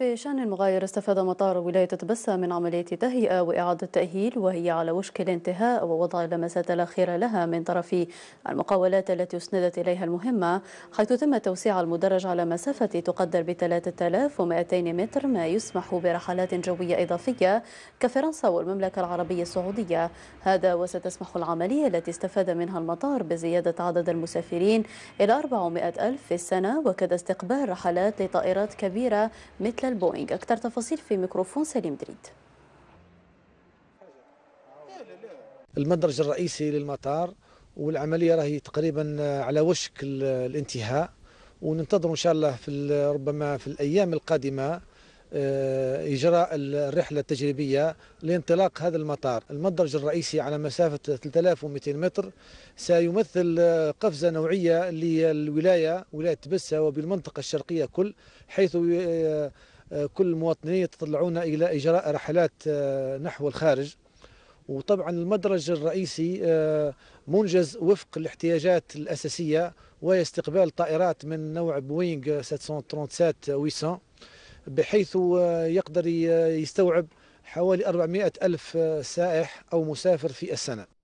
في شأن مغاير استفاد مطار ولاية تبسة من عملية تهيئة وإعادة تأهيل وهي على وشك الانتهاء ووضع اللمسات الأخيرة لها من طرف المقاولات التي أسندت إليها المهمة حيث تم توسيع المدرج على مسافة تقدر ب 3200 متر ما يسمح برحلات جوية إضافية كفرنسا والمملكة العربية السعودية. هذا وستسمح العملية التي استفاد منها المطار بزيادة عدد المسافرين إلى 400 ألف في السنة وكذا استقبال رحلات لطائرات كبيرة مثل البوينغ أكثر تفاصيل في ميكروفون سليم دريد. المدرج الرئيسي للمطار والعملية راهي تقريبا على وشك الانتهاء وننتظر إن شاء الله في ربما في الأيام القادمة آه، إجراء الرحلة التجريبية لانطلاق هذا المطار. المدرج الرئيسي على مسافة 3200 متر سيمثل قفزة نوعية للولاية ولاية تبسة وبالمنطقة الشرقية كل حيث آه، كل المواطنين يتطلعون إلى إجراء رحلات آه، نحو الخارج. وطبعا المدرج الرئيسي منجز وفق الاحتياجات الأساسية وهي استقبال طائرات من نوع بوينغ 737 800 بحيث يقدر يستوعب حوالي 400 ألف سائح أو مسافر في السنة.